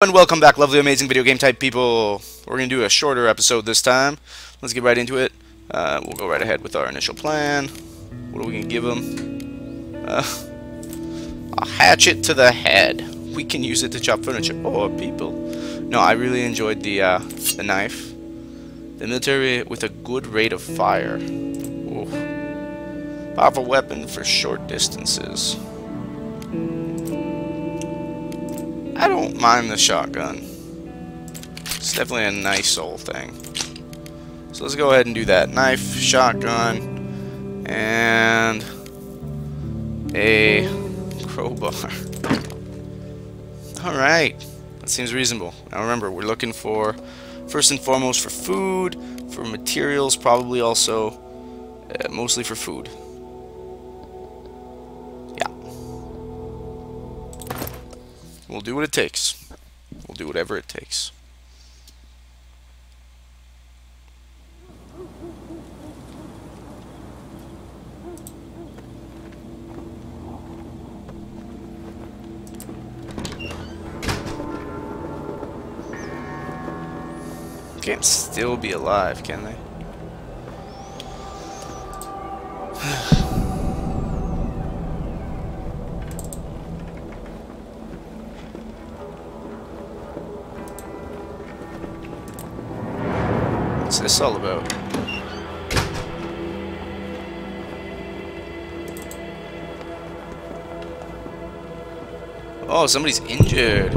And welcome back, lovely, amazing video game type people. We're going to do a shorter episode this time. Let's get right into it. Uh, we'll go right ahead with our initial plan. What are we going to give them? Uh, a hatchet to the head. We can use it to chop furniture or people. No, I really enjoyed the, uh, the knife. The military with a good rate of fire. Ooh. Powerful weapon for short distances. I don't mind the shotgun. It's definitely a nice old thing. So let's go ahead and do that. Knife, shotgun, and a crowbar. Alright. That seems reasonable. Now remember, we're looking for, first and foremost, for food, for materials, probably also, uh, mostly for food. We'll do what it takes. We'll do whatever it takes. Can't still be alive, can they? all about? Oh, somebody's injured.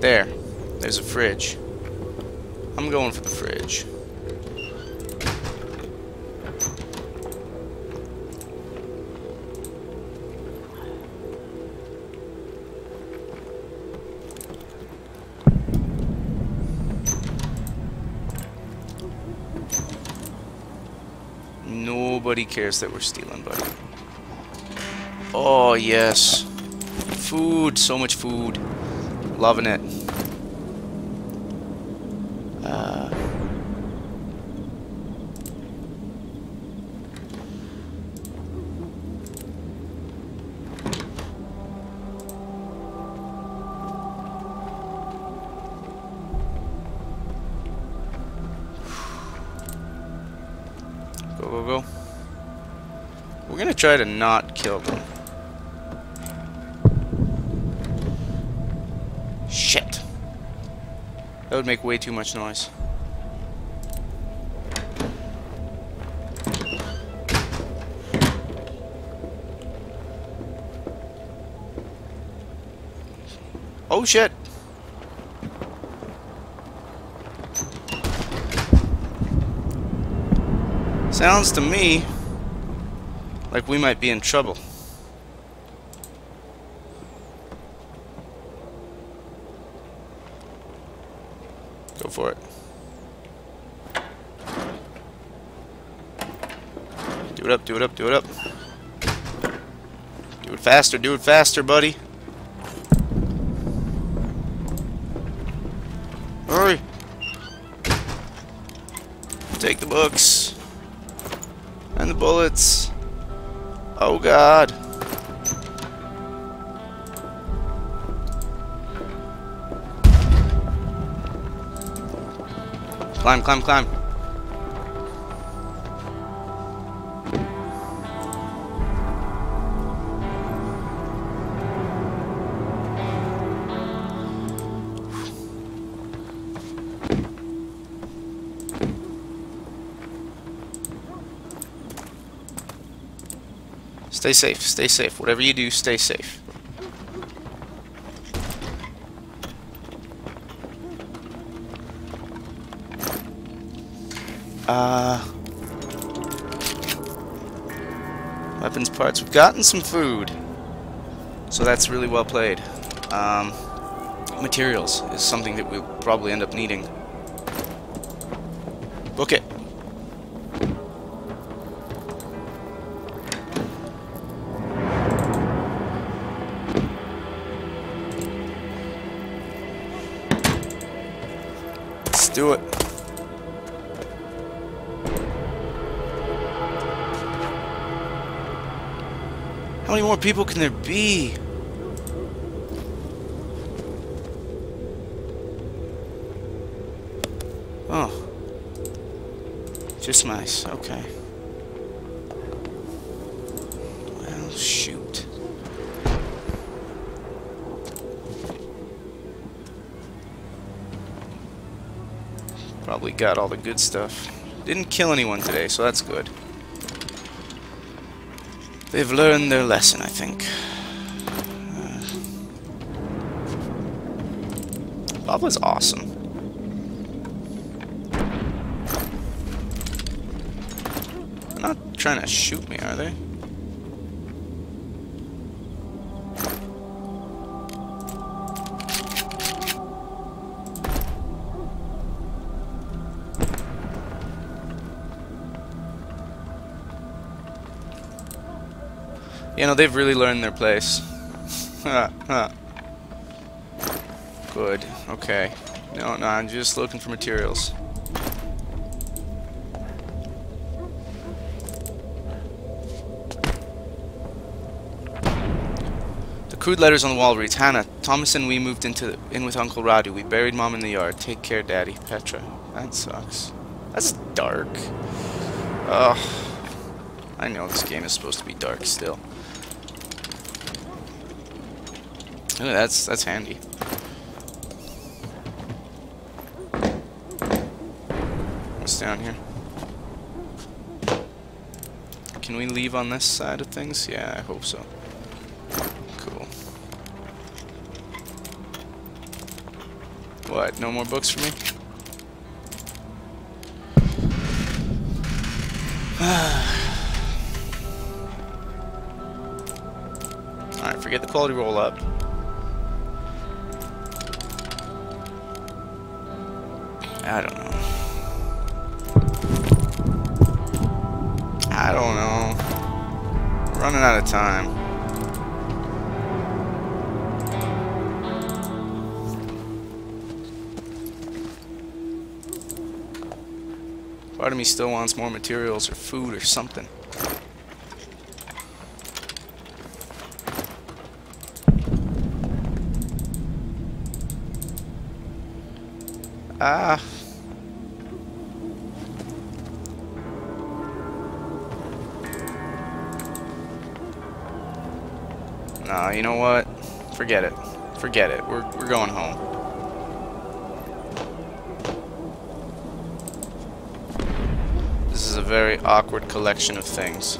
There. There's a fridge. I'm going for the fridge. Nobody cares that we're stealing, buddy. Oh, yes. Food. So much food. Loving it. Try to not kill them. Shit. That would make way too much noise. Oh shit! Sounds to me like we might be in trouble. Go for it. Do it up, do it up, do it up. Do it faster, do it faster, buddy. God. Climb, climb, climb. Stay safe, stay safe. Whatever you do, stay safe. Uh, weapons parts. We've gotten some food. So that's really well played. Um, materials is something that we'll probably end up needing. Book it. People can there be? Oh. Just mice. Okay. Well, shoot. Probably got all the good stuff. Didn't kill anyone today, so that's good. They've learned their lesson, I think. Uh, Bob was awesome. They're not trying to shoot me, are they? You know, they've really learned their place. Good. Okay. No, no, I'm just looking for materials. The crude letters on the wall reads, Hannah, Thomas and we moved into in with Uncle Radu. We buried Mom in the yard. Take care, Daddy. Petra. That sucks. That's dark. Ugh. I know this game is supposed to be dark still. Ooh, that's that's handy. What's down here? Can we leave on this side of things? Yeah, I hope so. Cool. What? No more books for me? Alright, forget the quality roll up. I don't know. I don't know. Running out of time. Part of me still wants more materials or food or something. Ah. You know what? Forget it. Forget it. We're, we're going home. This is a very awkward collection of things.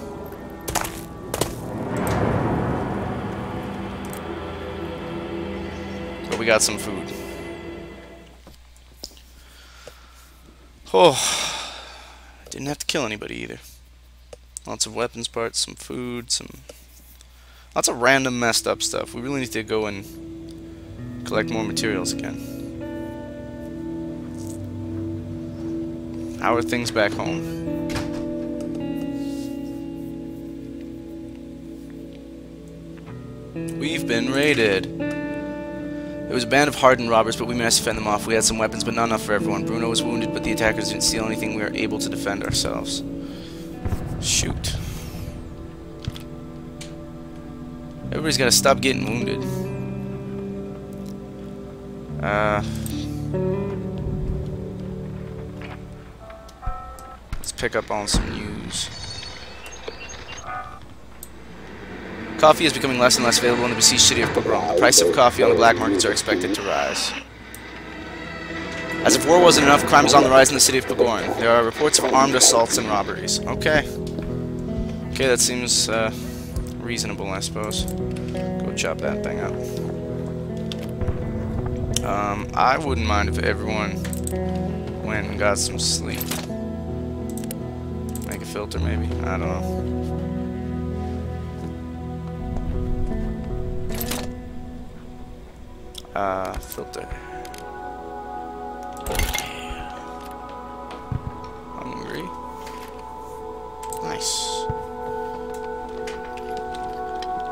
But we got some food. Oh, didn't have to kill anybody either. Lots of weapons parts, some food, some lots of random messed up stuff. We really need to go and collect more materials again. How are things back home? We've been raided. It was a band of hardened robbers, but we managed to fend them off. We had some weapons, but not enough for everyone. Bruno was wounded, but the attackers didn't steal anything. We were able to defend ourselves. Shoot. Everybody's gotta stop getting wounded. Uh... Let's pick up on some news. Coffee is becoming less and less available in the besieged city of Pogoren. The price of coffee on the black markets are expected to rise. As if war wasn't enough, crime is on the rise in the city of Pogoren. There are reports of armed assaults and robberies. Okay. Okay, that seems uh, reasonable, I suppose. Go chop that thing up. Um, I wouldn't mind if everyone went and got some sleep. Make a filter, maybe? I don't know. Uh, filter.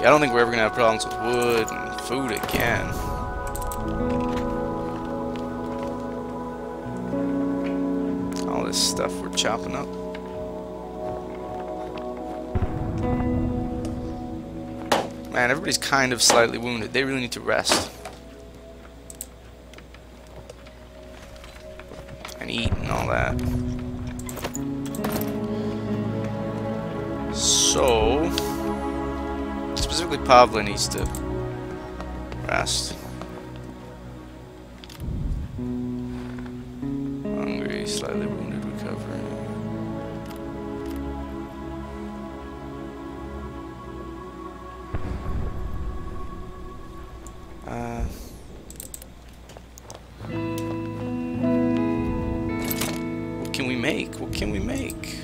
Yeah, I don't think we're ever gonna have problems with wood and food again. All this stuff we're chopping up. Man, everybody's kind of slightly wounded. They really need to rest. And eat and all that. Pavle needs to rest. Hungry, slightly wounded, recovering. Uh, what can we make? What can we make?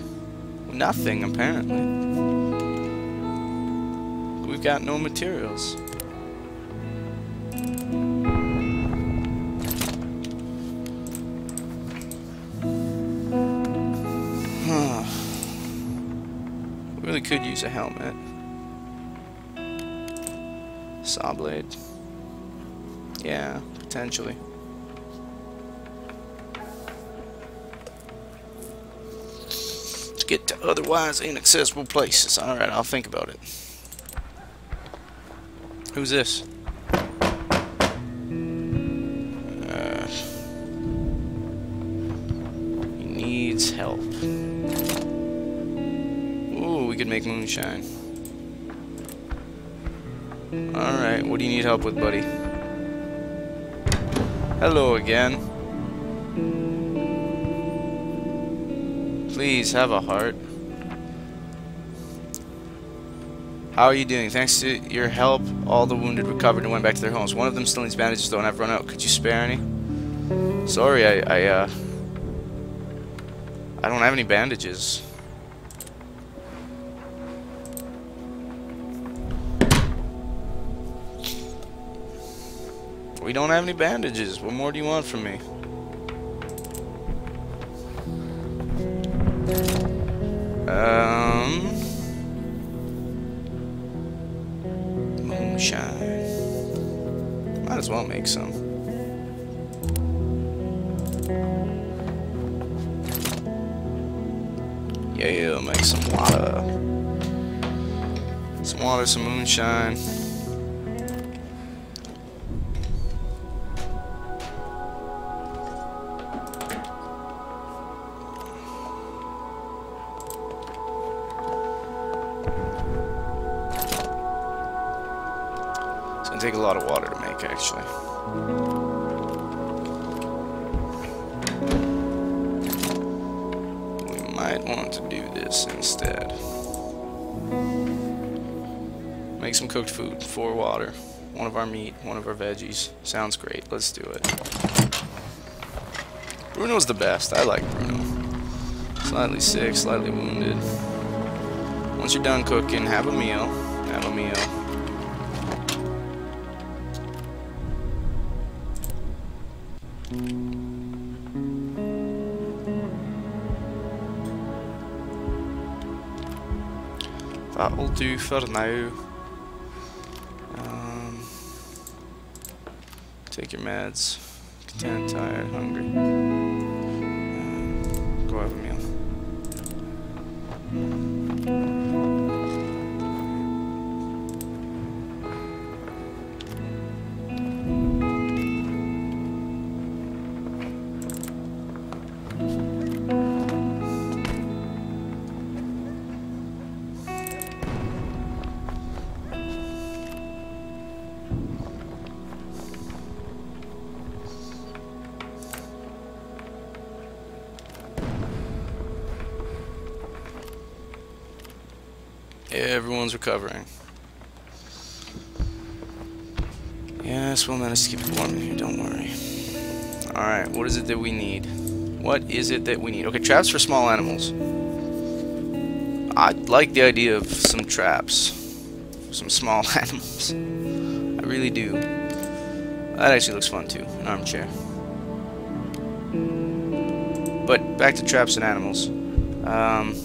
Nothing, apparently. Got no materials. Huh. Really could use a helmet. Saw blade. Yeah, potentially. Let's get to otherwise inaccessible places. Alright, I'll think about it. Who's this? Uh, he needs help. Ooh, we could make moonshine. Alright, what do you need help with, buddy? Hello again. Please have a heart. How are you doing? Thanks to your help, all the wounded recovered and went back to their homes. One of them still needs bandages, though, and I've run out. Could you spare any? Sorry, I, I, uh... I don't have any bandages. We don't have any bandages. What more do you want from me? Um... Moonshine. As well make some. Yeah, make some water. Some water, some moonshine. Actually. We might want to do this instead. Make some cooked food, four water, one of our meat, one of our veggies. Sounds great. Let's do it. Bruno's the best. I like Bruno. Slightly sick, slightly wounded. Once you're done cooking, have a meal. Have a meal. That'll do for now. Um, take your meds. Content, tired, hungry. Everyone's recovering. Yes, we'll manage to keep it warm in here, don't worry. Alright, what is it that we need? What is it that we need? Okay, traps for small animals. I like the idea of some traps. Some small animals. I really do. That actually looks fun too, an armchair. But back to traps and animals. Um,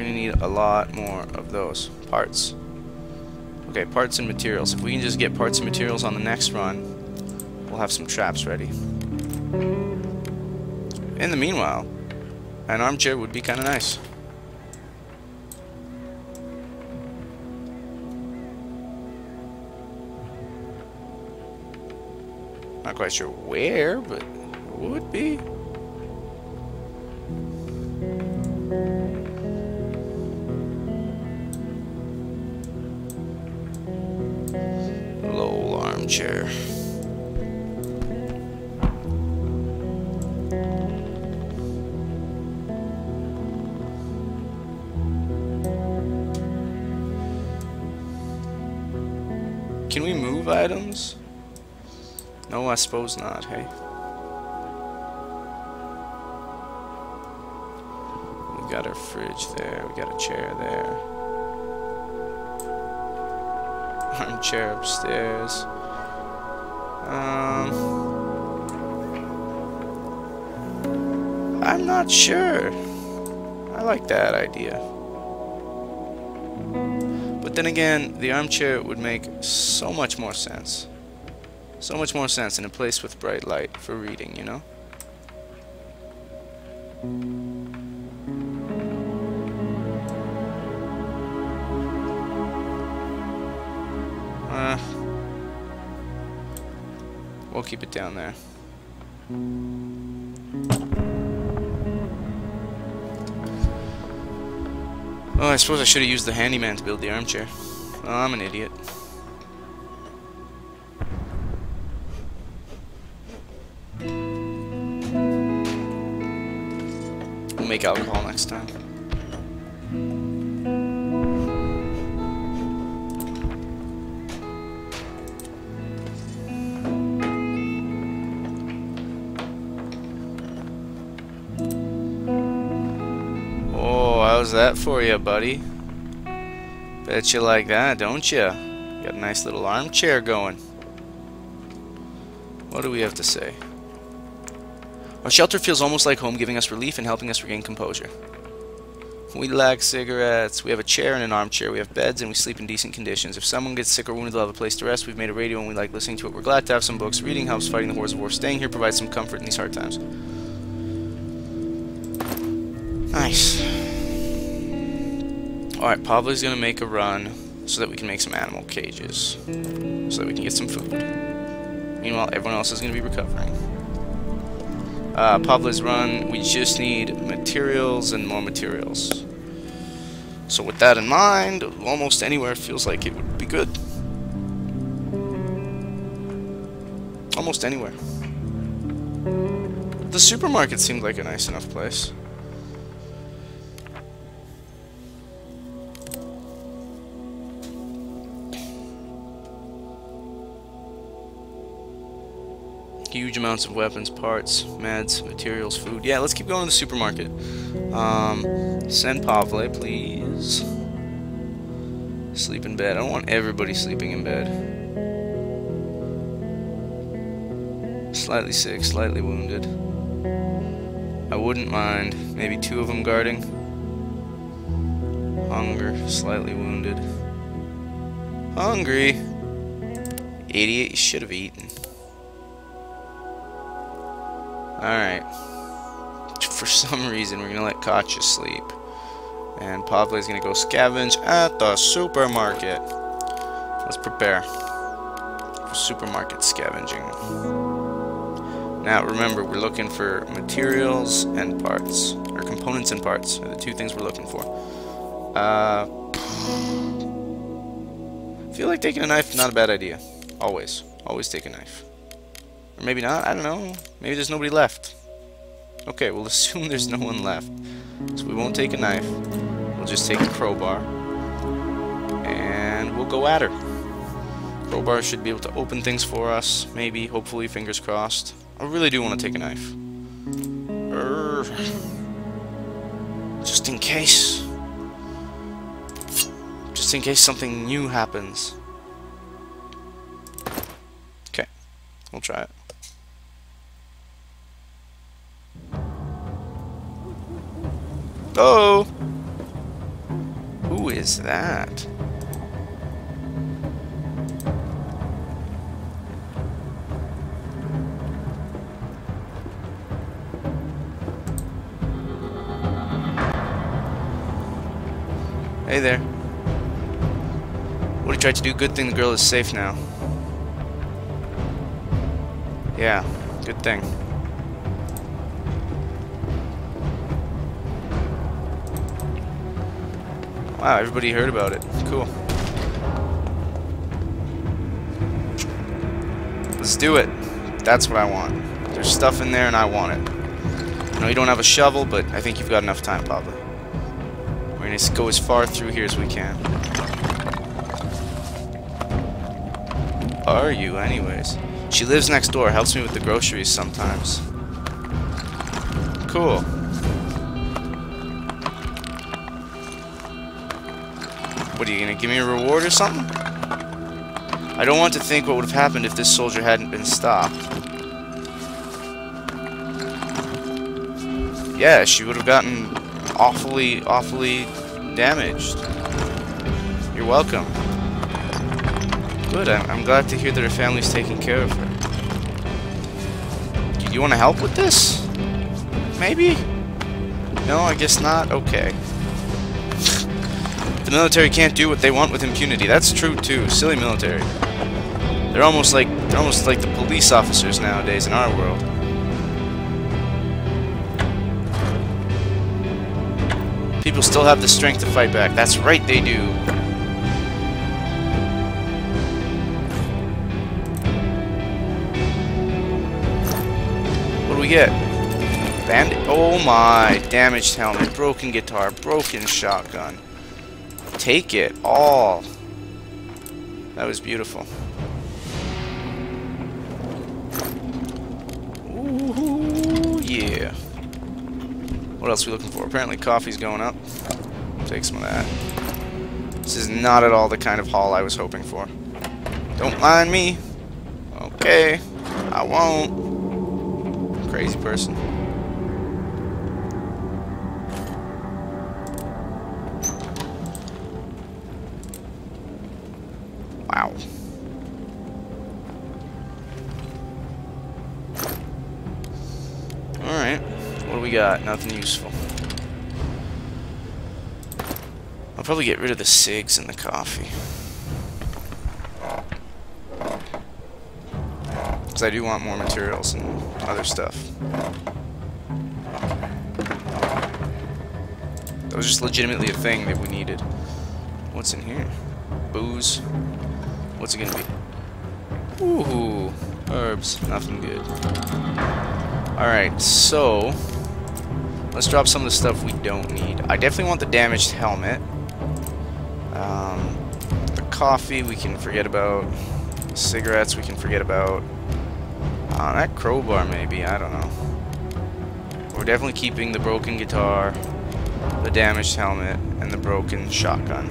we're gonna need a lot more of those parts. Okay, parts and materials. If we can just get parts and materials on the next run, we'll have some traps ready. In the meanwhile, an armchair would be kind of nice. Not quite sure where, but would be. Suppose not, hey. We got our fridge there, we got a chair there. Armchair upstairs. Um... I'm not sure. I like that idea. But then again, the armchair would make so much more sense. So much more sense in a place with bright light for reading, you know? Uh, we'll keep it down there. Oh, I suppose I should have used the handyman to build the armchair. Oh, I'm an idiot. Alcohol next time. Oh, how's that for you, buddy? Bet you like that, don't you? Got a nice little armchair going. What do we have to say? Our shelter feels almost like home, giving us relief and helping us regain composure. We lack cigarettes. We have a chair and an armchair. We have beds, and we sleep in decent conditions. If someone gets sick or wounded, they'll have a place to rest. We've made a radio, and we like listening to it. We're glad to have some books. Reading helps fighting the horrors of war. Staying here provides some comfort in these hard times. Nice. Alright, Pablo's gonna make a run so that we can make some animal cages. So that we can get some food. Meanwhile, everyone else is gonna be recovering. Uh, Pablo's run, we just need materials and more materials. So with that in mind, almost anywhere feels like it would be good. Almost anywhere. The supermarket seemed like a nice enough place. Huge amounts of weapons, parts, meds, materials, food. Yeah, let's keep going to the supermarket. Um, send Pavle, please. Sleep in bed. I don't want everybody sleeping in bed. Slightly sick, slightly wounded. I wouldn't mind. Maybe two of them guarding. Hunger, slightly wounded. Hungry. Idiot, you should have eaten. Alright. For some reason, we're going to let Katia sleep. And Pavle's going to go scavenge at the supermarket. Let's prepare for supermarket scavenging. Now, remember, we're looking for materials and parts. Or components and parts are the two things we're looking for. Uh, I feel like taking a knife not a bad idea. Always. Always take a knife. Or maybe not, I don't know. Maybe there's nobody left. Okay, we'll assume there's no one left. So we won't take a knife. We'll just take a crowbar. And we'll go at her. Crowbar should be able to open things for us. Maybe, hopefully, fingers crossed. I really do want to take a knife. Urgh. Just in case. Just in case something new happens. Okay, we'll try it. Oh! Who is that? Hey there. What he tried to do? Good thing the girl is safe now. Yeah, good thing. Wow, everybody heard about it. Cool. Let's do it. That's what I want. There's stuff in there and I want it. I know you don't have a shovel, but I think you've got enough time, Pablo. We're going to go as far through here as we can. Are you, anyways? She lives next door, helps me with the groceries sometimes. Cool. What are you gonna give me a reward or something? I don't want to think what would have happened if this soldier hadn't been stopped. Yeah, she would have gotten awfully, awfully damaged. You're welcome. Good, I'm, I'm glad to hear that her family's taking care of her. Do you want to help with this? Maybe? No, I guess not? Okay. The military can't do what they want with impunity. That's true, too. Silly military. They're almost like they're almost like the police officers nowadays in our world. People still have the strength to fight back. That's right, they do. What do we get? Bandit. Oh my. Damaged helmet. Broken guitar. Broken shotgun. Take it all. That was beautiful. Ooh, yeah. What else are we looking for? Apparently coffee's going up. Take some of that. This is not at all the kind of haul I was hoping for. Don't mind me. Okay. I won't. Crazy person. Got? Nothing useful. I'll probably get rid of the cigs and the coffee. Because I do want more materials and other stuff. That was just legitimately a thing that we needed. What's in here? Booze. What's it gonna be? Ooh, herbs. Nothing good. Alright, so... Let's drop some of the stuff we don't need. I definitely want the damaged helmet. Um, the coffee we can forget about. Cigarettes we can forget about. Uh, that crowbar maybe, I don't know. We're definitely keeping the broken guitar, the damaged helmet, and the broken shotgun.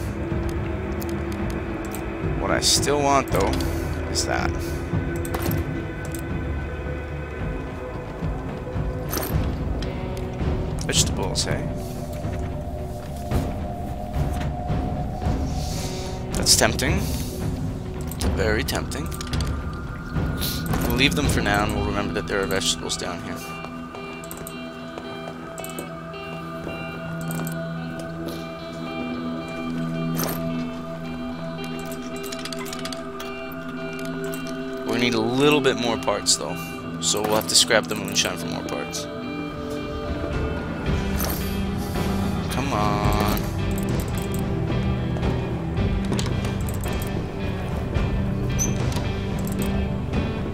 What I still want though is that. Hey? That's tempting. Very tempting. We'll leave them for now and we'll remember that there are vegetables down here. We're need a little bit more parts though. So we'll have to scrap the moonshine for more parts.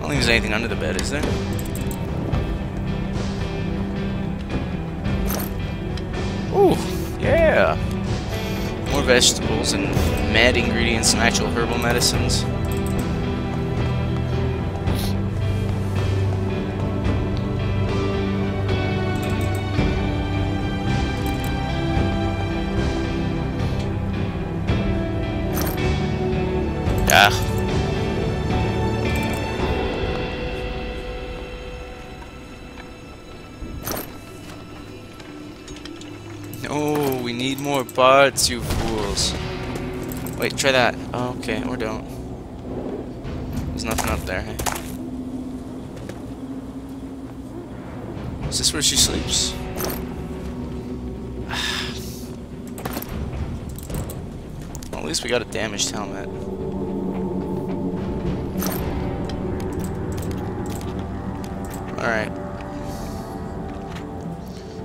Don't think there's anything under the bed, is there? Ooh, yeah. More vegetables and mad ingredients and actual herbal medicines. More you fools. Wait, try that. Oh, okay, or don't. There's nothing up there, hey? Is this where she sleeps? well, at least we got a damaged helmet. Alright.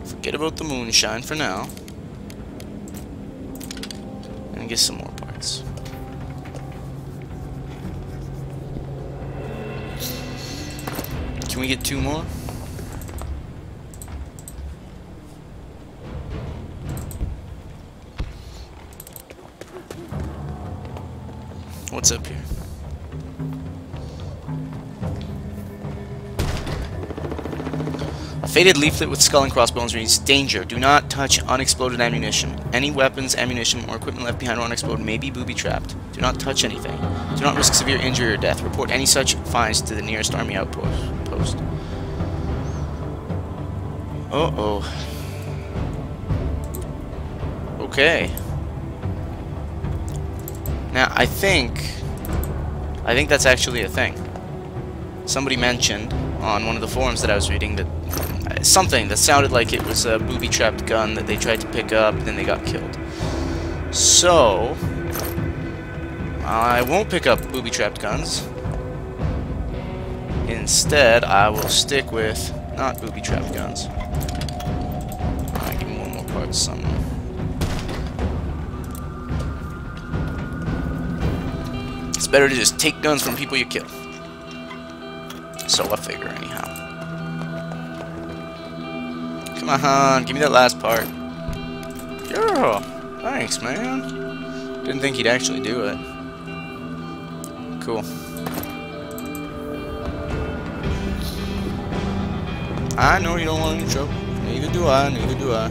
Forget about the moonshine for now. Get some more parts. Can we get two more? Faded leaflet with skull and crossbones reads, Danger, do not touch unexploded ammunition. Any weapons, ammunition, or equipment left behind or unexploded may be booby-trapped. Do not touch anything. Do not risk severe injury or death. Report any such finds to the nearest army outpost. Uh-oh. Okay. Now, I think... I think that's actually a thing. Somebody mentioned on one of the forums that I was reading that uh, something that sounded like it was a booby-trapped gun that they tried to pick up, and then they got killed. So... I won't pick up booby-trapped guns. Instead, I will stick with not booby-trapped guns. Give him one more part somewhere. It's better to just take guns from people you kill. Figure, anyhow. Come on, give me that last part. Yeah, thanks, man. Didn't think he'd actually do it. Cool. I know you don't want any trouble. Neither do I, neither do I.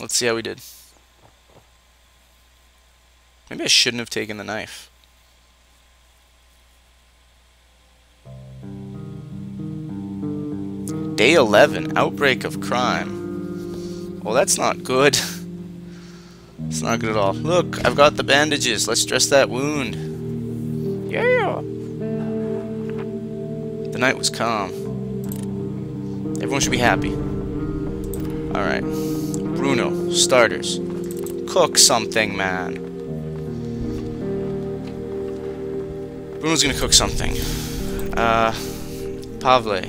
Let's see how we did. Maybe I shouldn't have taken the knife. Day 11, outbreak of crime. Well, that's not good. it's not good at all. Look, I've got the bandages. Let's dress that wound. Yeah! The night was calm. Everyone should be happy. Alright. Bruno, starters. Cook something, man. Bruno's gonna cook something. Uh, Pavle,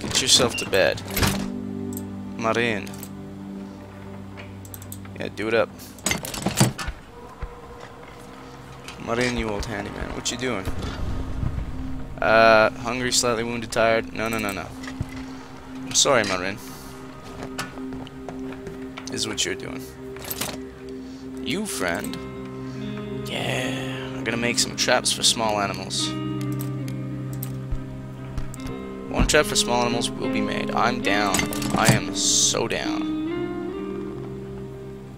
get yourself to bed. Marin. Yeah, do it up. Marin, you old handyman. What you doing? Uh, hungry, slightly wounded, tired. No, no, no, no. I'm sorry, Marin. This is what you're doing. You, friend. Gonna make some traps for small animals. One trap for small animals will be made. I'm down. I am so down.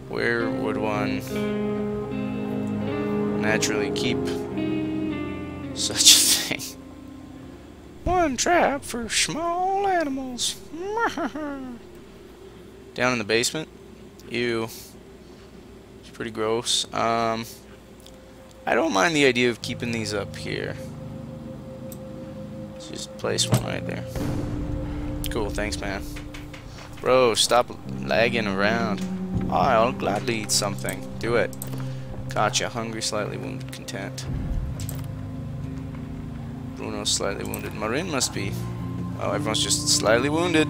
Where would one naturally keep such a thing? One trap for small animals. Down in the basement? Ew. It's pretty gross. Um, I don't mind the idea of keeping these up here. Let's just place one right there. Cool, thanks, man. Bro, stop lagging around. I'll gladly eat something. Do it. Gotcha. Hungry, slightly wounded, content. Bruno slightly wounded. Marin must be. Oh, everyone's just slightly wounded.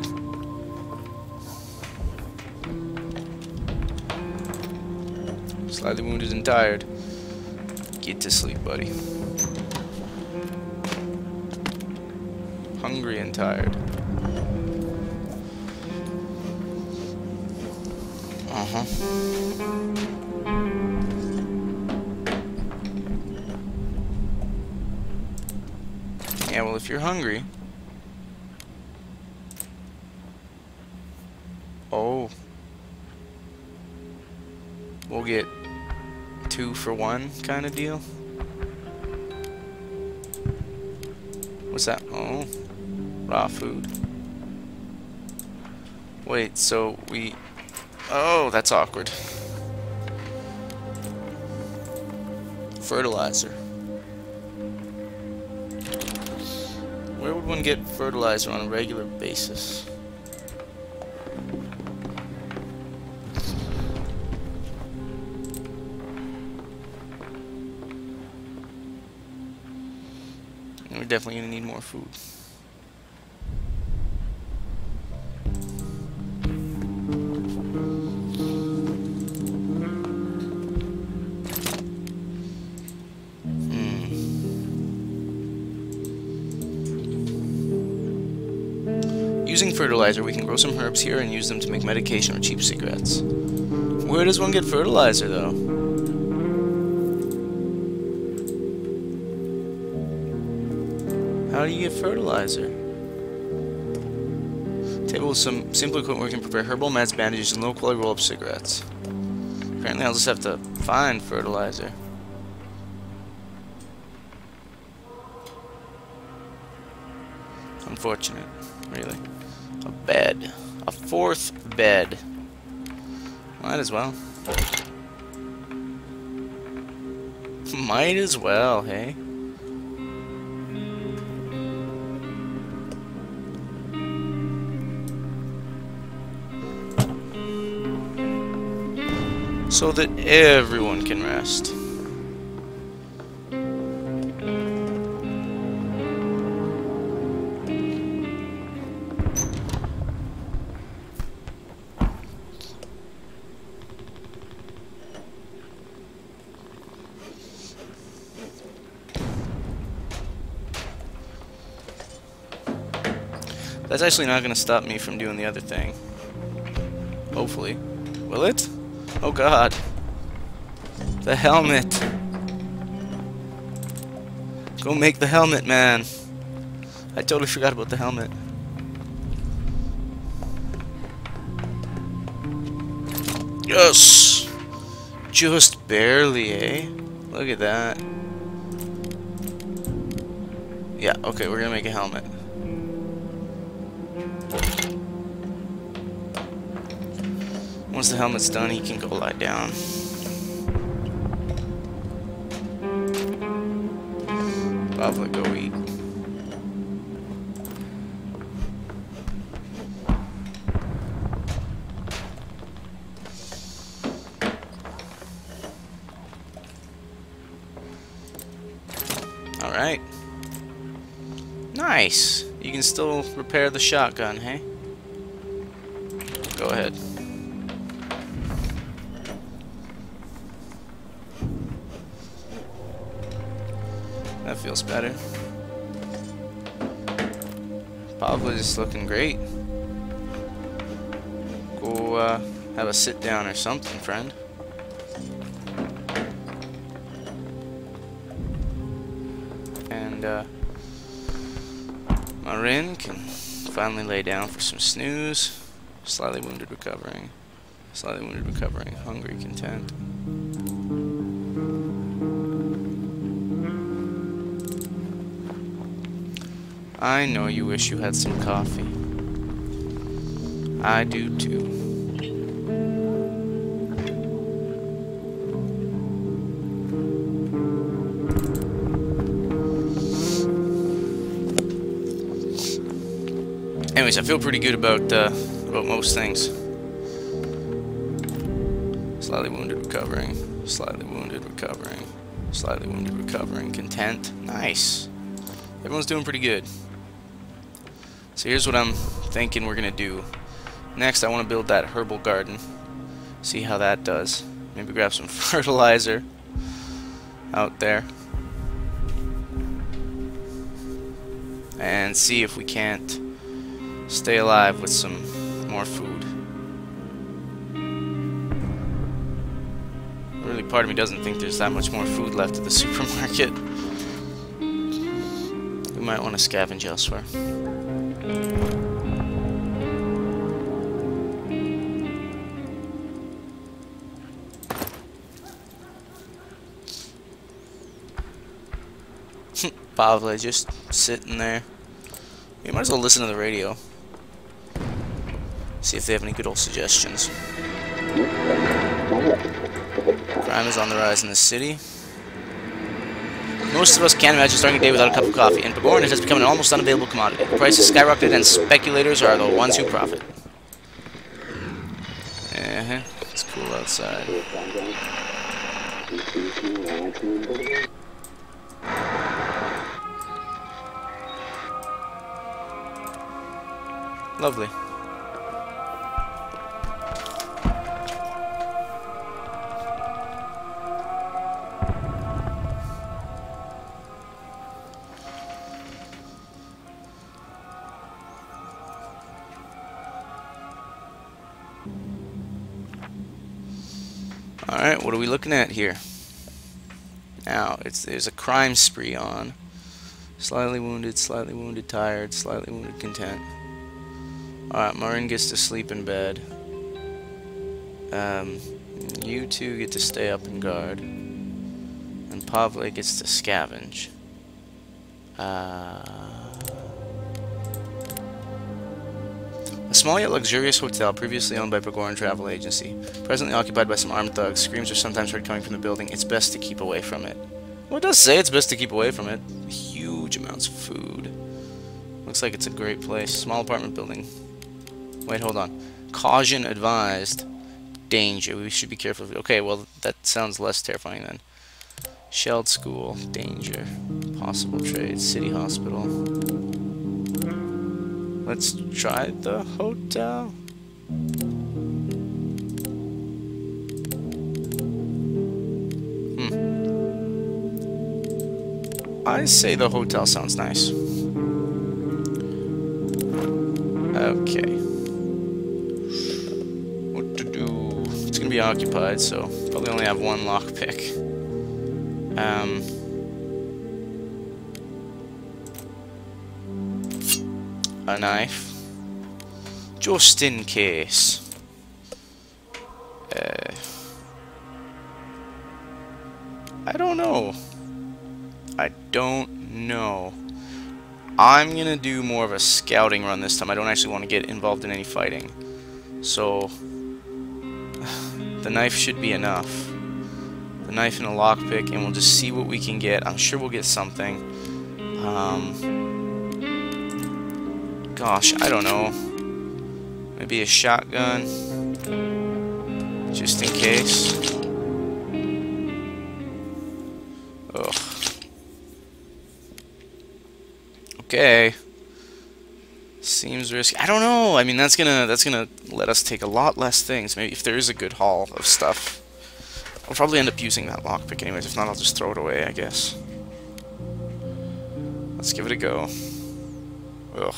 Slightly wounded and tired. Get to sleep, buddy. Hungry and tired. Uh-huh. Yeah, well, if you're hungry... Oh. We'll get two for one kind of deal. What's that? Oh. Raw food. Wait, so we... Oh, that's awkward. Fertilizer. Where would one get fertilizer on a regular basis? Definitely gonna need more food. Hmm. Using fertilizer, we can grow some herbs here and use them to make medication or cheap cigarettes. Where does one get fertilizer, though? How do you get fertilizer? Table with some simple equipment we can prepare herbal meds, bandages, and low-quality roll-up cigarettes. Apparently I'll just have to find fertilizer. Unfortunate, really. A bed. A fourth bed. Might as well. Might as well, hey? So that everyone can rest. That's actually not going to stop me from doing the other thing. Hopefully. Will it? Oh god. The helmet. Go make the helmet, man. I totally forgot about the helmet. Yes! Just barely, eh? Look at that. Yeah, okay, we're gonna make a helmet. Once the helmet's done, he can go lie down. Pavle, go eat. Alright. Nice. You can still repair the shotgun, hey? Go ahead. Better. Pablo is looking great. Go uh, have a sit down or something, friend. And uh, Marin can finally lay down for some snooze. Slightly wounded, recovering. Slightly wounded, recovering. Hungry, content. I know you wish you had some coffee. I do too. Anyways, I feel pretty good about uh, about most things. Slightly wounded, recovering. Slightly wounded, recovering. Slightly wounded, recovering. Content. Nice. Everyone's doing pretty good. So here's what I'm thinking we're going to do. Next, I want to build that herbal garden. See how that does. Maybe grab some fertilizer out there. And see if we can't stay alive with some more food. Really, part of me doesn't think there's that much more food left at the supermarket. We might want to scavenge elsewhere. Pavle just sitting there. You might as well listen to the radio. See if they have any good old suggestions. Crime is on the rise in the city. Most of us can't imagine starting a day without a cup of coffee. In Pogoren, has become an almost unavailable commodity. Prices price skyrocketed and speculators are the ones who profit. Uh-huh. It's cool outside. Lovely. Alright, what are we looking at here? Now, it's there's a crime spree on. Slightly wounded, slightly wounded, tired, slightly wounded, content. Alright, Marin gets to sleep in bed. Um, you two get to stay up and guard. And Pavle gets to scavenge. Uh, a small yet luxurious hotel previously owned by Pogoren Travel Agency. Presently occupied by some armed thugs. Screams are sometimes heard coming from the building. It's best to keep away from it. Well, it does say it's best to keep away from it. Huge amounts of food. Looks like it's a great place. Small apartment building. Wait, hold on. Caution advised. Danger. We should be careful. Okay, well, that sounds less terrifying then. Shelled school. Danger. Possible trade. City hospital. Let's try the hotel. Hmm. I say the hotel sounds nice. Okay. Occupied, so probably only have one lockpick. Um. A knife. Just in case. Uh, I don't know. I don't know. I'm gonna do more of a scouting run this time. I don't actually want to get involved in any fighting. So, the knife should be enough. The knife and a lockpick, and we'll just see what we can get. I'm sure we'll get something. Um, gosh, I don't know. Maybe a shotgun. Just in case. Ugh. Okay. Seems risky. I don't know. I mean, that's gonna that's gonna let us take a lot less things. Maybe if there is a good haul of stuff, I'll probably end up using that lockpick anyways. If not, I'll just throw it away. I guess. Let's give it a go. Ugh.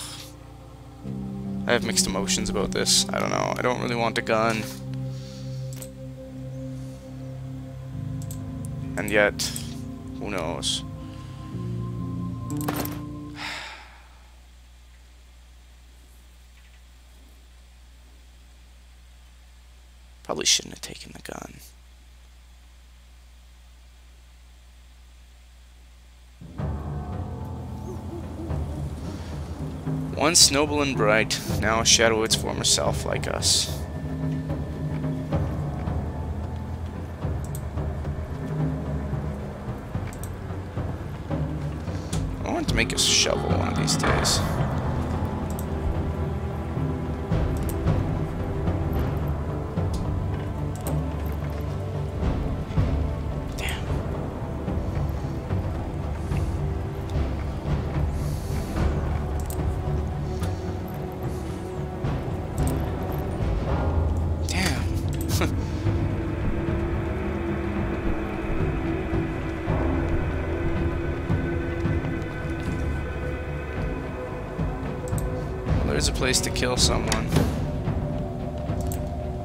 I have mixed emotions about this. I don't know. I don't really want a gun. And yet, who knows? Probably shouldn't have taken the gun. Once noble and bright, now a shadow of its former self like us. I want to make a shovel one of these days. Place to kill someone.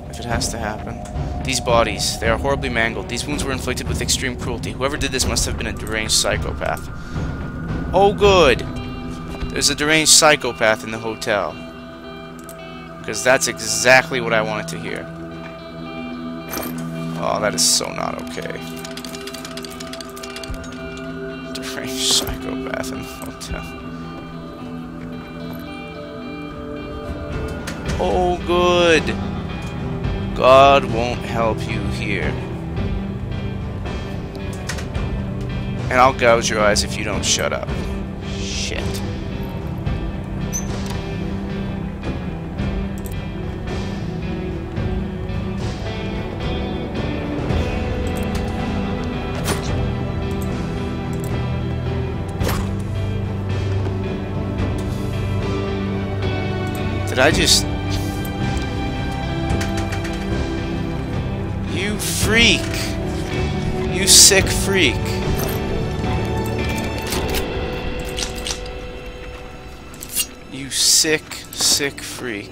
If it has to happen. These bodies, they are horribly mangled. These wounds were inflicted with extreme cruelty. Whoever did this must have been a deranged psychopath. Oh good! There's a deranged psychopath in the hotel. Because that's exactly what I wanted to hear. Oh, that is so not okay. Deranged psychopath in the hotel. Oh, good. God won't help you here. And I'll gouge your eyes if you don't shut up. Shit. Did I just... freak! You sick freak! You sick, sick freak.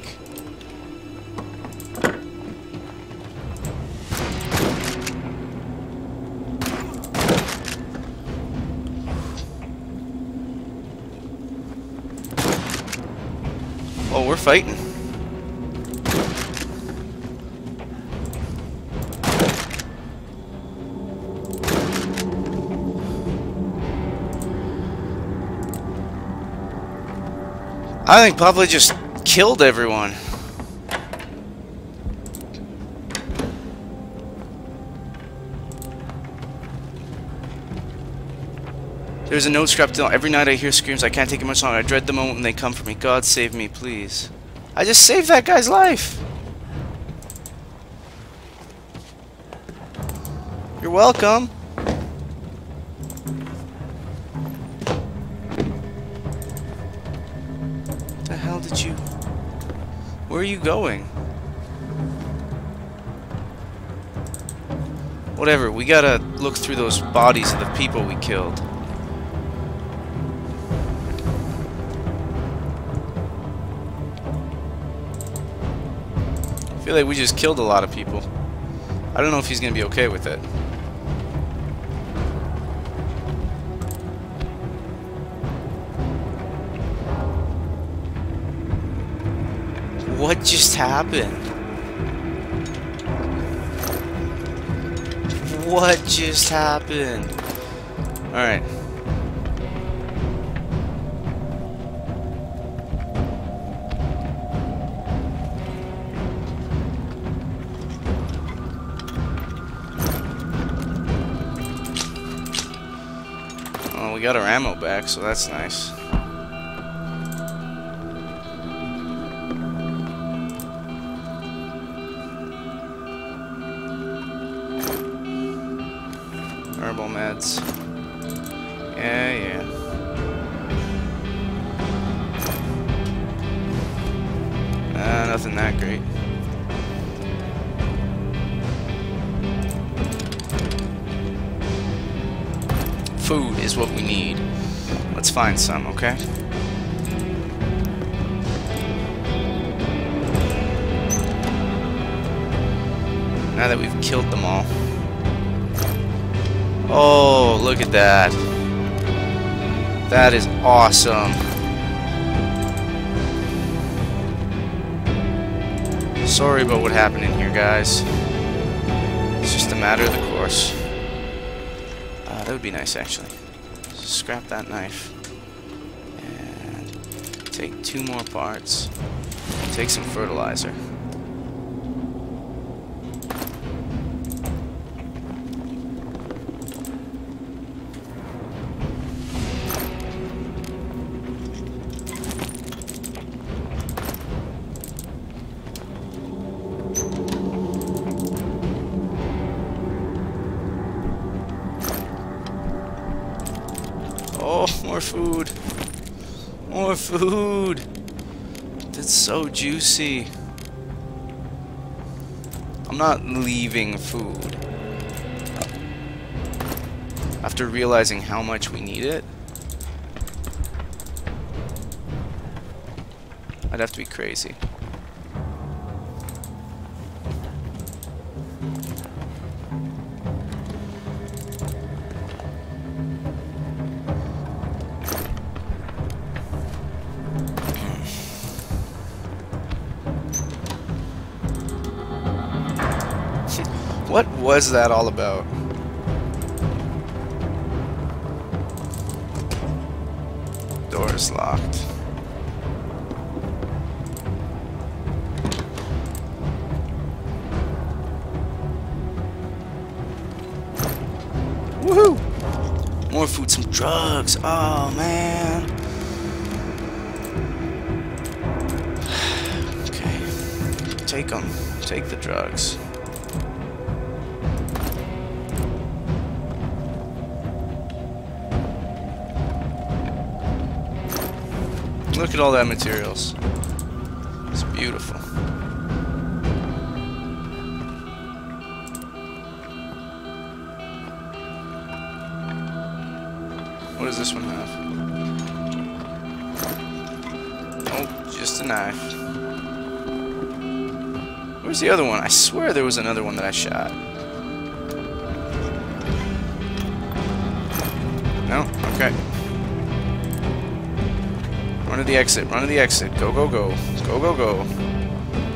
Oh, we're fighting. I think Pablo just killed everyone. There's a note scrapped down. Every night I hear screams. I can't take it much longer. I dread the moment when they come for me. God save me, please. I just saved that guy's life. You're welcome. Are you going? Whatever, we gotta look through those bodies of the people we killed. I feel like we just killed a lot of people. I don't know if he's gonna be okay with it. Happened? What just happened? Alright. Oh, we got our ammo back, so that's nice. Meds. Yeah, yeah. Uh, nothing that great. Food is what we need. Let's find some, okay? Now that we've killed them all. Oh, look at that. That is awesome. Sorry about what happened in here, guys. It's just a matter of the course. Uh, that would be nice, actually. Scrap that knife. And take two more parts. Take some fertilizer. Juicy. I'm not leaving food. After realizing how much we need it, I'd have to be crazy. What was that all about? Door is locked. Woohoo! More food, some drugs. Oh man. Okay. Take them. Take the drugs. Look at all that materials. It's beautiful. What does this one have? Oh, just a knife. Where's the other one? I swear there was another one that I shot. To the exit. Run to the exit. Go, go, go. Go, go, go.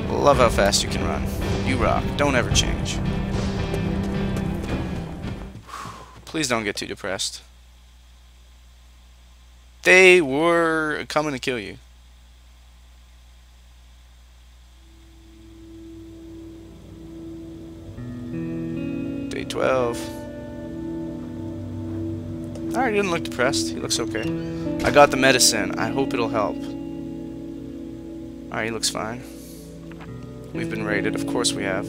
Love how fast you can run. You rock. Don't ever change. Please don't get too depressed. They were coming to kill you. Day 12. Alright, he didn't look depressed. He looks okay. I got the medicine. I hope it'll help. Alright, he looks fine. We've been raided. Of course we have.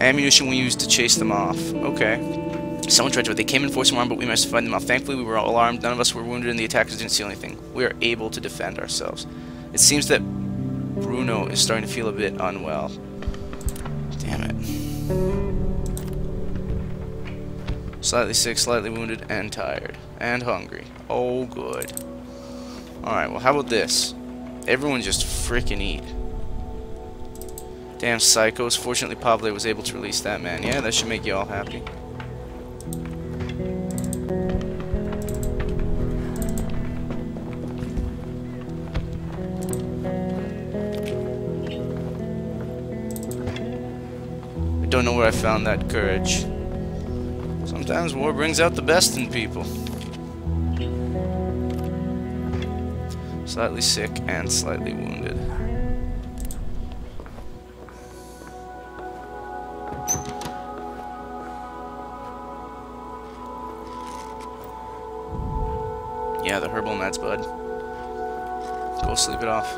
Ammunition we used to chase them off. Okay. Someone tried to, they came in force and armed, but we managed to find them off. Thankfully, we were all armed. None of us were wounded, and the attackers didn't steal anything. We are able to defend ourselves. It seems that Bruno is starting to feel a bit unwell. Damn it. Slightly sick, slightly wounded, and tired. And hungry. Oh, good. Alright, well, how about this? Everyone just freaking eat. Damn psychos. Fortunately, Pavle was able to release that man. Yeah, that should make you all happy. I don't know where I found that courage. Sometimes war brings out the best in people. Slightly sick and slightly wounded. Yeah, the herbal meds, bud. Go sleep it off.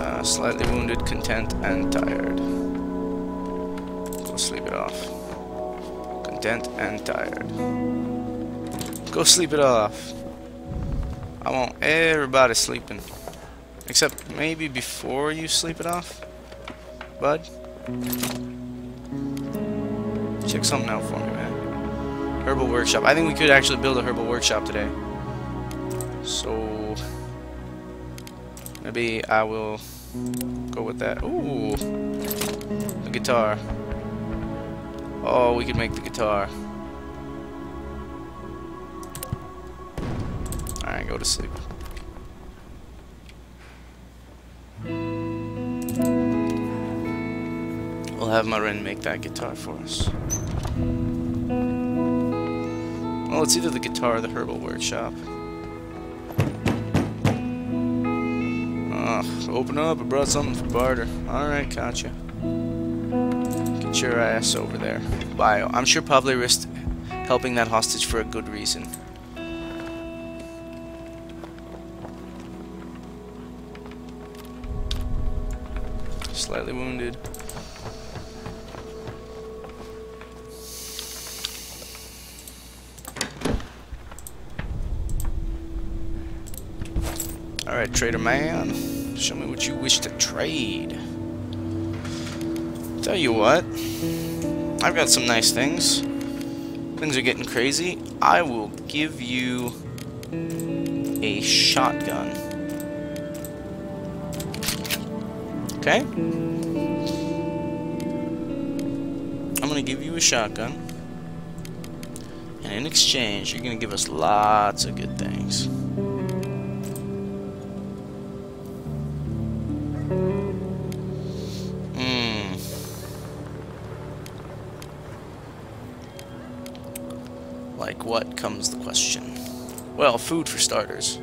Uh, slightly wounded, content, and tired. Content and tired. Go sleep it off. I want everybody sleeping. Except maybe before you sleep it off, bud. Check something out for me, man. Herbal workshop. I think we could actually build a herbal workshop today. So maybe I will go with that. Ooh, the guitar. Oh, we could make the guitar. Alright, go to sleep. We'll have Marin make that guitar for us. Well, it's either the guitar or the herbal workshop. Ugh, open up, I brought something for barter. Alright, gotcha. Get your ass over there. Bio. I'm sure Pavle risked helping that hostage for a good reason. Slightly wounded. Alright, trader man. Show me what you wish to trade. Tell you what. I've got some nice things. Things are getting crazy. I will give you a shotgun. Okay? I'm gonna give you a shotgun. And in exchange, you're gonna give us lots of good things. Well, food for starters.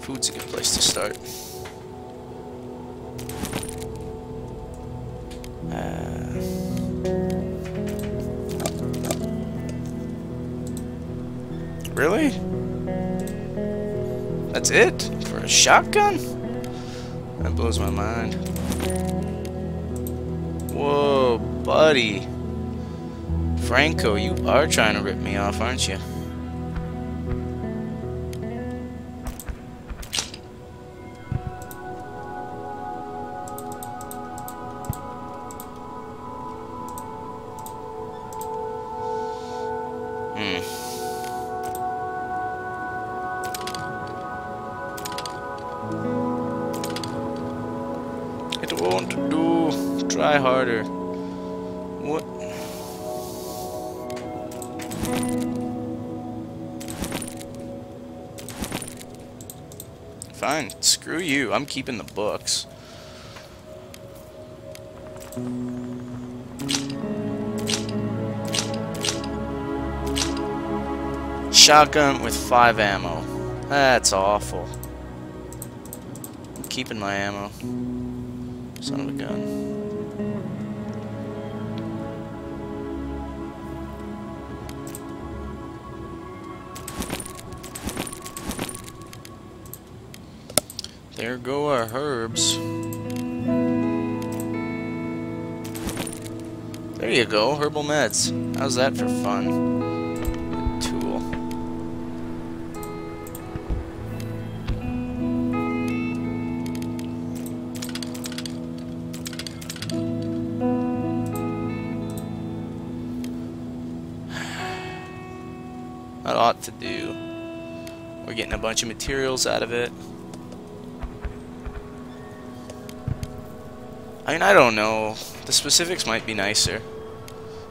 Food's a good place to start. Uh, really? That's it? For a shotgun? That blows my mind. Whoa, buddy. Franko, you are trying to rip me off, aren't you? I'm keeping the books. Shotgun with five ammo. That's awful. I'm keeping my ammo. Son of a gun. There go our herbs. There you go, herbal meds. How's that for fun? Tool. That ought to do. We're getting a bunch of materials out of it. I mean, I don't know. The specifics might be nicer.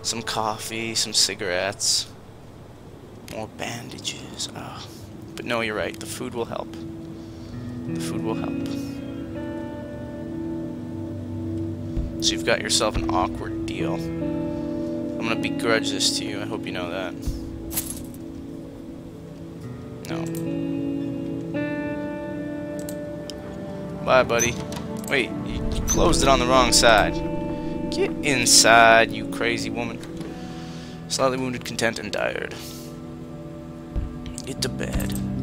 Some coffee, some cigarettes, more bandages. Oh. But no, you're right. The food will help. The food will help. So you've got yourself an awkward deal. I'm gonna begrudge this to you. I hope you know that. No. Bye, buddy. Wait, you closed it on the wrong side. Get inside, you crazy woman. Slightly wounded, content, and tired. Get to bed.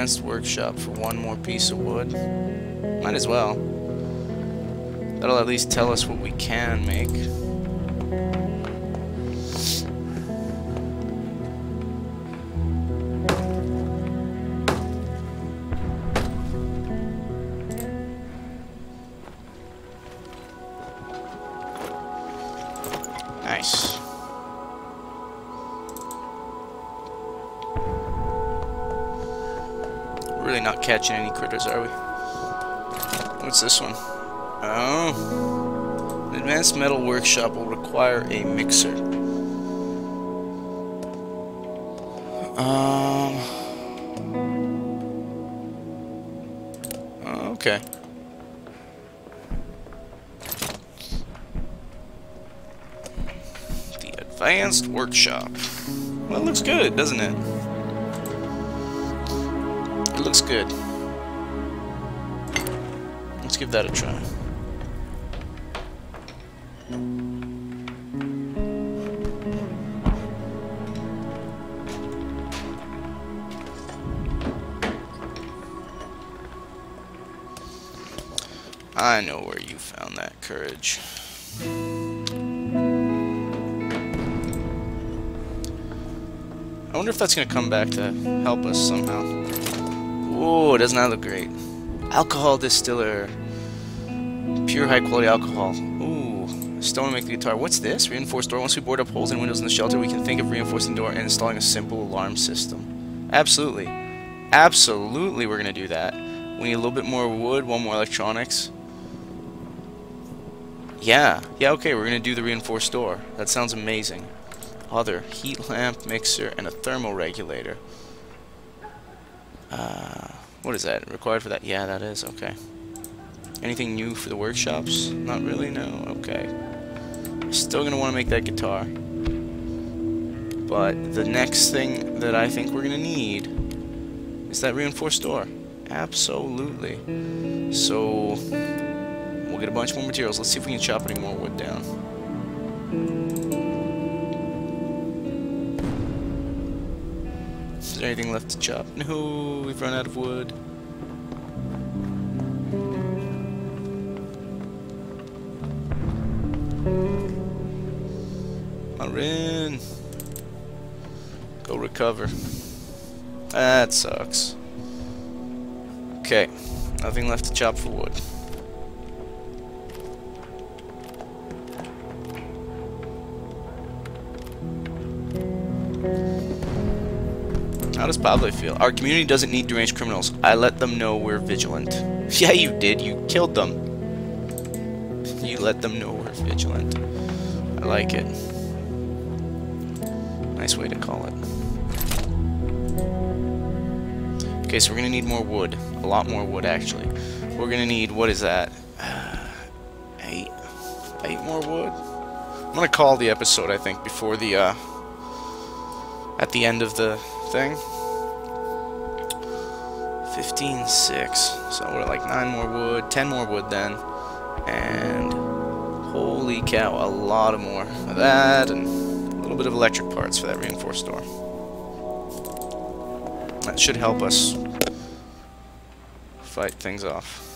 Advanced workshop for one more piece of wood. Might as well. That'll at least tell us what we can make. Catching any critters, are we? What's this one? Oh. An advanced metal workshop will require a mixer. Um. Okay. The advanced workshop. Well, it looks good, doesn't it? Good. Let's give that a try. I know where you found that courage. I wonder if that's going to come back to help us somehow. Whoa, doesn't that look great? Alcohol distiller. Pure high quality alcohol. Ooh, stone to make the guitar. What's this? Reinforced door. Once we board up holes and windows in the shelter, we can think of reinforcing the door and installing a simple alarm system. Absolutely. Absolutely we're going to do that. We need a little bit more wood, one more electronics. Yeah, yeah, okay, we're going to do the reinforced door. That sounds amazing. Other, heat lamp, mixer, and a thermal regulator. Uh, what is that? Required for that? Yeah, that is, okay. Anything new for the workshops? Not really, no, okay. Still going to want to make that guitar. But the next thing that I think we're going to need is that reinforced door. Absolutely. So, we'll get a bunch more materials. Let's see if we can chop any more wood down. There anything left to chop? No, we've run out of wood. Marin. Go recover. That sucks. Okay. Nothing left to chop for wood. How does Pablo feel? Our community doesn't need deranged criminals. I let them know we're vigilant. Yeah, you did. You killed them. You let them know we're vigilant. I like it. Nice way to call it. Okay, so we're gonna need more wood. A lot more wood, actually. We're gonna need, what is that? Eight? Eight more wood? I'm gonna call the episode, I think, before the, uh, at the end of the thing. 15, 6. So we're like 9 more wood, 10 more wood then. And holy cow, a lot of more of that, and a little bit of electric parts for that reinforced door. That should help us fight things off.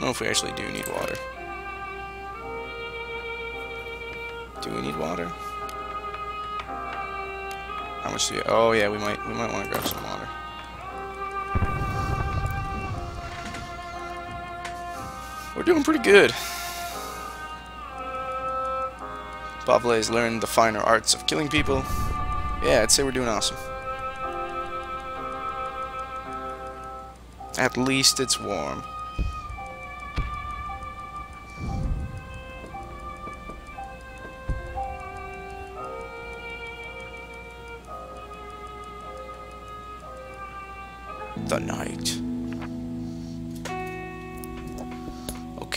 Don't know if we actually do need water. Do we need water? How much do we... Oh, yeah, we might, we might want to grab some water. We're doing pretty good. Pavle's learned the finer arts of killing people. Yeah, I'd say we're doing awesome. At least it's warm.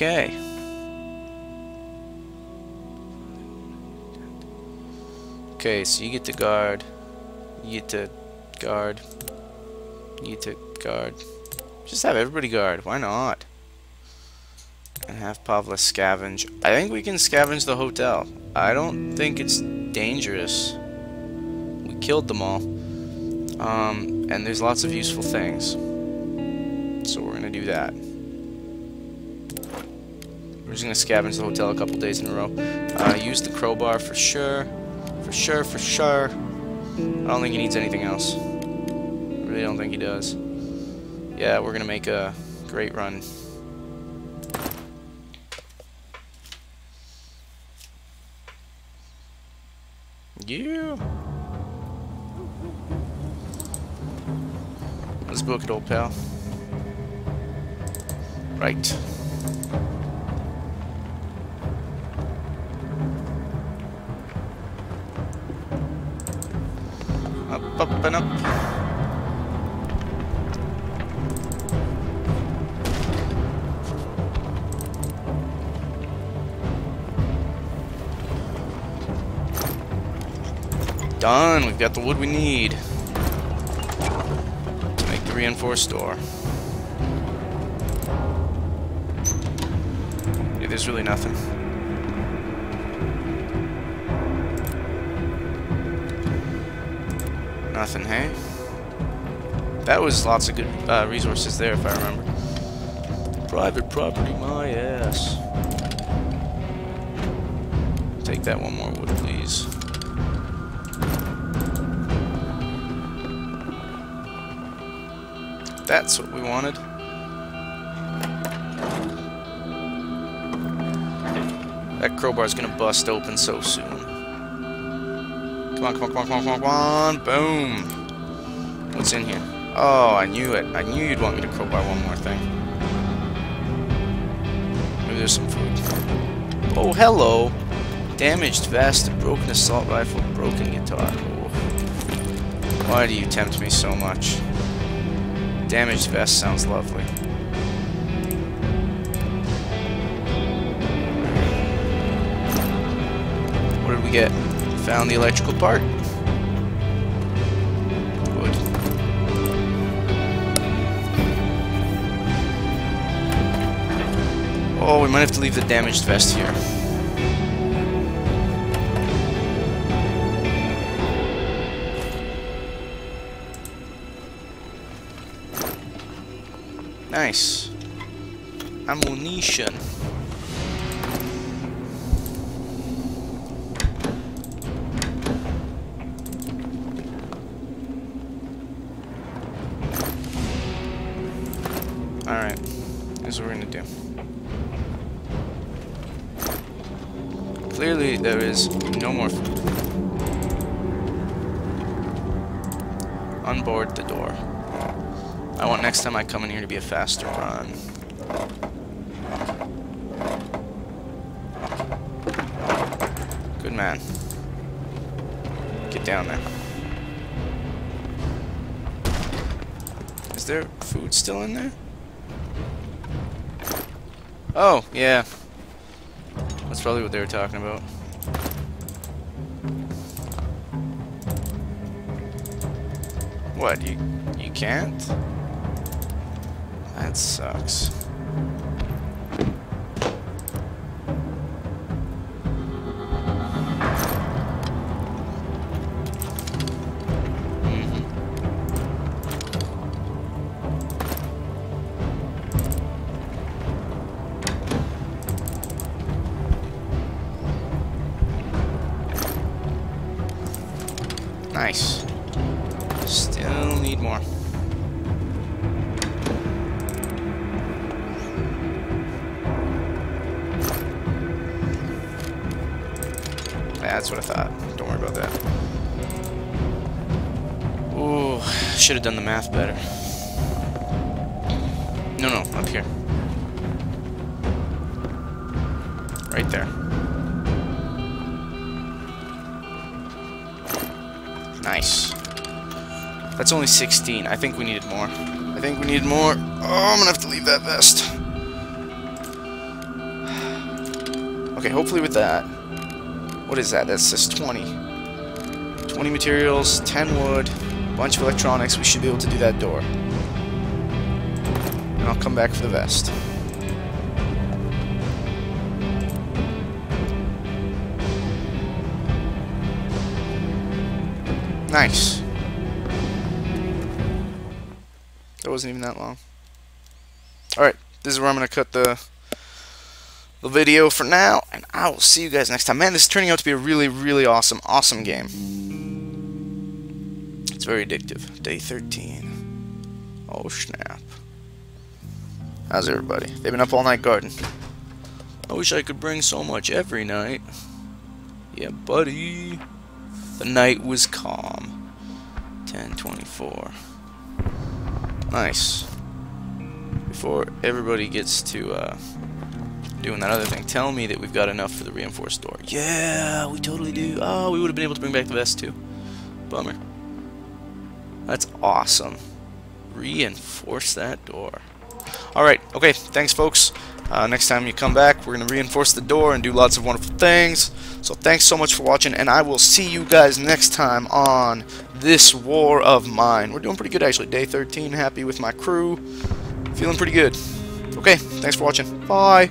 Okay. Okay, so you get to guard. You get to guard. You get to guard. Just have everybody guard. Why not? And have Pavle scavenge. I think we can scavenge the hotel. I don't think it's dangerous. We killed them all. Um, and there's lots of useful things. So we're going to do that. We're just going to scavenge the hotel a couple days in a row. Uh, use the crowbar for sure. For sure, for sure. I don't think he needs anything else. I really don't think he does. Yeah, we're going to make a great run. Yeah. Let's book it, old pal. Right. Up, and up. Done. We've got the wood we need to make the reinforced door. Yeah, there's really nothing. Nothing, hey? That was lots of good uh, resources there, if I remember. Private property, my ass. Take that one more wood, please. That's what we wanted. That crowbar's gonna bust open so soon. Come on, come on, come on, come on, come on. Boom. What's in here? Oh, I knew it. I knew you'd want me to cook crowbar one more thing. Maybe there's some food. Oh, hello. Damaged vest, broken assault rifle, broken guitar. Oh. Why do you tempt me so much? Damaged vest sounds lovely. What did we get? Found the electrical part. Good. Oh, we might have to leave the damaged vest here. Nice. Ammunition. Time I come in here to be a faster run. Good man. Get down there. Is there food still in there? Oh, yeah. That's probably what they were talking about. What, you you can't? That sucks. That's what I thought. Don't worry about that. Ooh, should have done the math better. No, no, up here. Right there. Nice. That's only 16. I think we needed more. I think we needed more. Oh, I'm gonna have to leave that vest. Okay, hopefully with that. What is that? That's just 20. 20 materials, 10 wood, bunch of electronics. We should be able to do that door. And I'll come back for the vest. Nice. That wasn't even that long. Alright, this is where I'm going to cut the the video for now, and I will see you guys next time. Man, this is turning out to be a really, really awesome, awesome game. It's very addictive. Day 13. Oh, snap. How's everybody? They've been up all night guarding. I wish I could bring so much every night. Yeah, buddy. The night was calm. 1024. Nice. Before everybody gets to uh, doing that other thing, tell me that we've got enough for the reinforced door. Yeah, we totally do. Oh, we would have been able to bring back the vest too. Bummer. That's awesome. Reinforce that door. Alright, okay, thanks folks. Uh, next time you come back, we're going to reinforce the door and do lots of wonderful things. So thanks so much for watching, and I will see you guys next time on this war of mine. We're doing pretty good, actually. Day 13, happy with my crew. Feeling pretty good. Okay, thanks for watching. Bye.